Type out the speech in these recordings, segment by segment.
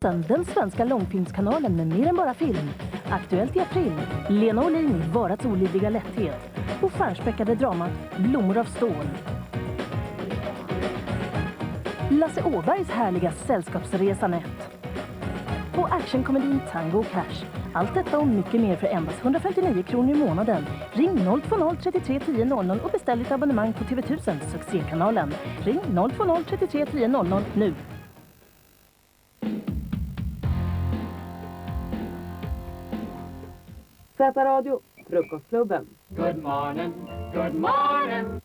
Den svenska långfilmskanalen med mer än bara film. Aktuellt i april. Lena Olin i Varats olidliga lätthet. Och stjärnspäckade dramat Blommor av stål. Lasse Åbergs härliga Sällskapsresan 1. Och actionkomedin Tango och Cash. Allt detta och mycket mer för endast 159 kronor i månaden. Ring 020 33 10 00 och beställ ditt abonnemang på TV1000, succékanalen. Ring 020 33 10 00 nu. Z-radio, Frukostklubben. Good morning, good morning.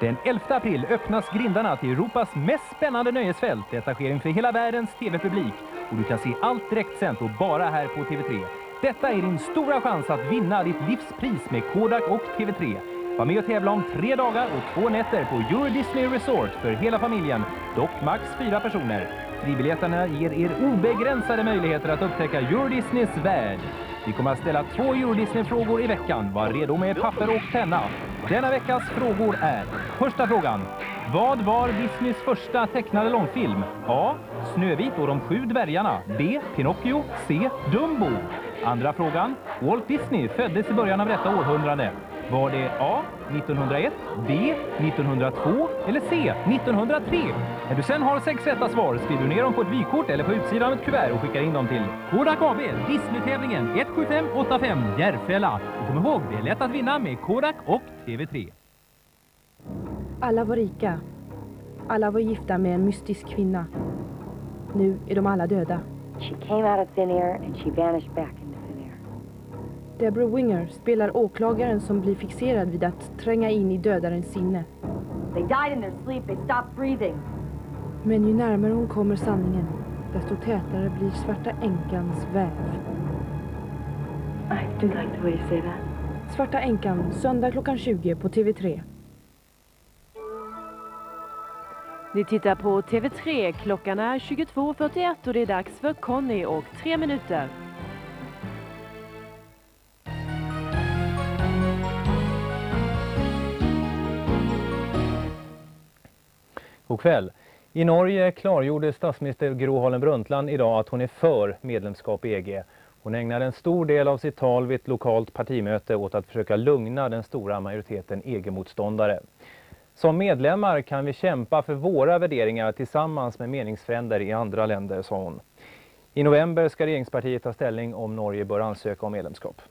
Den 11 april öppnas grindarna till Europas mest spännande nöjesfält. Detta sker inför hela världens tv-publik. Och du kan se allt direkt sänt och bara här på TV3. Detta är din stora chans att vinna ditt livspris med Kodak och TV3. Var med och tävla om tre dagar och två nätter på Euro Disney Resort för hela familjen. Dock max fyra personer. Fribiljetterna ger er obegränsade möjligheter att upptäcka Euro Disneys värld. Vi kommer att ställa två Euro Disney-frågor i veckan. Var redo med papper och penna. Denna veckas frågor är Första frågan. Vad var Disneys första tecknade långfilm? A. Snövit och de sju dvärgarna. B. Pinocchio. C. Dumbo. Andra frågan. Walt Disney föddes i början av detta århundrade. Var det A. 1901, B. 1902 eller C. 1903? När du sen har sex rätta svar skriver du ner dem på ett vykort eller på utsidan av ett kuvert och skickar in dem till Kodak AB, Disney-tävlingen 17585 Järfälla. Och kom ihåg, det är lätt att vinna med Kodak och TV3. Alla var rika. Alla var gifta med en mystisk kvinna. Nu är de alla döda. She came out of thin air and she vanished back into. Deborah Winger spelar åklagaren som blir fixerad vid att tränga in i dödarens sinne. They died in their sleep. They stopped breathing. Men ju närmare hon kommer sanningen, desto tätare blir Svarta Änkans väv. I do like the way you say that. Svarta Änkan, söndag klockan 20 på TV3. Ni tittar på TV3. Klockan är 22.41 och det är dags för Conny och tre minuter. God kväll. I Norge klargjorde statsminister Gro Harlem Brundtland idag att hon är för medlemskap i EG. Hon ägnade en stor del av sitt tal vid ett lokalt partimöte åt att försöka lugna den stora majoriteten EG-motståndare. Som medlemmar kan vi kämpa för våra värderingar tillsammans med meningsfränder i andra länder, sa hon. I november ska regeringspartiet ta ställning om Norge bör ansöka om medlemskap.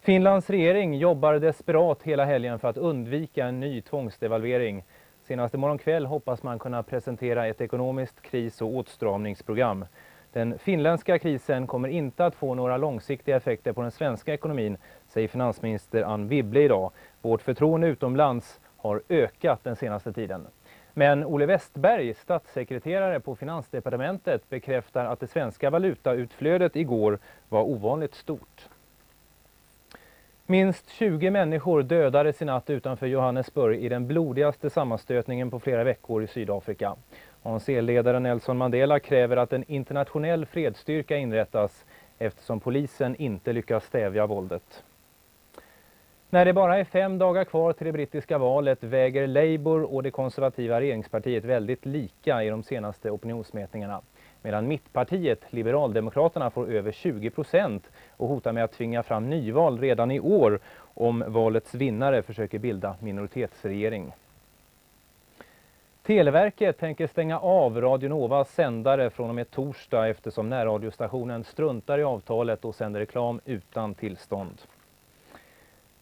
Finlands regering jobbar desperat hela helgen för att undvika en ny tvångsdevalvering. Senast imorgon kväll hoppas man kunna presentera ett ekonomiskt kris- och åtstramningsprogram. Den finländska krisen kommer inte att få några långsiktiga effekter på den svenska ekonomin, säger finansminister Ann Wibble idag. Vårt förtroende utomlands har ökat den senaste tiden. Men Olle Westberg, statssekreterare på Finansdepartementet, bekräftar att det svenska valutautflödet igår var ovanligt stort. Minst 20 människor dödades i natt utanför Johannesburg i den blodigaste sammanstötningen på flera veckor i Sydafrika. ANC-ledaren Nelson Mandela kräver att en internationell fredsstyrka inrättas eftersom polisen inte lyckas stävja våldet. När det bara är fem dagar kvar till det brittiska valet väger Labour och det konservativa regeringspartiet väldigt lika i de senaste opinionsmätningarna. Medan mittpartiet, Liberaldemokraterna, får över 20 procent och hotar med att tvinga fram nyval redan i år om valets vinnare försöker bilda minoritetsregering. Televerket tänker stänga av Radio Novas sändare från och med torsdag eftersom närradiostationen struntar i avtalet och sänder reklam utan tillstånd.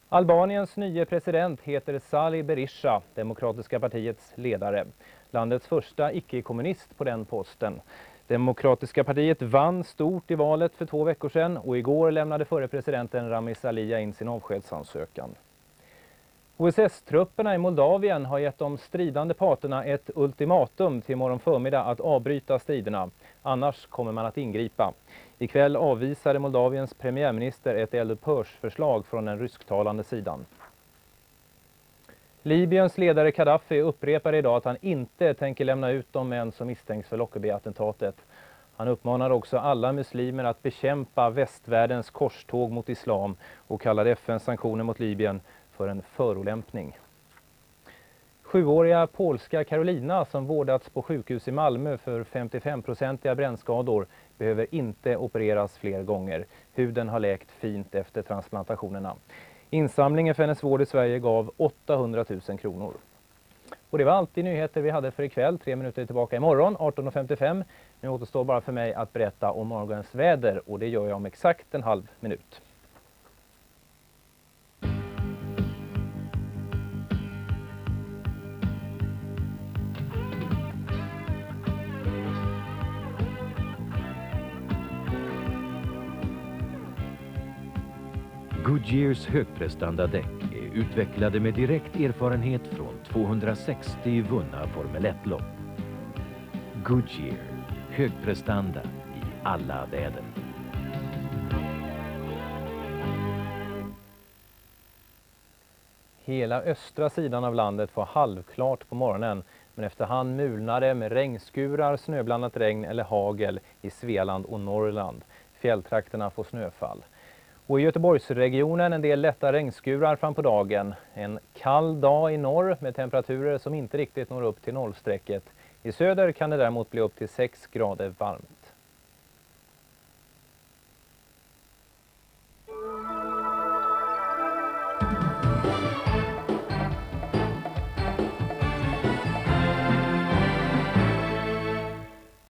Albaniens nye president heter Salih Berisha, Demokratiska partiets ledare. Landets första icke-kommunist på den posten. Demokratiska partiet vann stort i valet för två veckor sedan och igår lämnade förre presidenten Ramis Alia in sin avskedsansökan. OSS-trupperna i Moldavien har gett de stridande parterna ett ultimatum till morgon förmiddag att avbryta striderna. Annars kommer man att ingripa. Ikväll avvisade Moldaviens premiärminister ett eldupphörsförslag från den rysktalande sidan. Libyens ledare Gaddafi upprepar idag att han inte tänker lämna ut de män som misstänks för Lockerbie-attentatet. Han uppmanar också alla muslimer att bekämpa västvärldens korståg mot islam och kallar FNs sanktioner mot Libyen för en förolämpning. Sjuåriga polska Carolina som vårdats på sjukhus i Malmö för 55-procentiga brännskador behöver inte opereras fler gånger. Huden har läkt fint efter transplantationerna. Insamlingen för hennes vård i Sverige gav 800 000 kronor. Och det var alltid nyheter vi hade för ikväll. Tre minuter tillbaka imorgon 18.55. Nu återstår bara för mig att berätta om morgonens väder och det gör jag om exakt en halv minut. Goodyears högprestandadäck är utvecklade med direkt erfarenhet från 260 vunna Formel 1-lopp. Goodyear, högprestanda i alla väder. Hela östra sidan av landet var halvklart på morgonen men efterhand mulnade med regnskurar, snöblandat regn eller hagel i Svealand och Norrland. Fjälltrakterna får snöfall. Och i Göteborgsregionen en del lätta regnskurar fram på dagen. En kall dag i norr med temperaturer som inte riktigt når upp till nollstrecket. I söder kan det däremot bli upp till 6 grader varmt.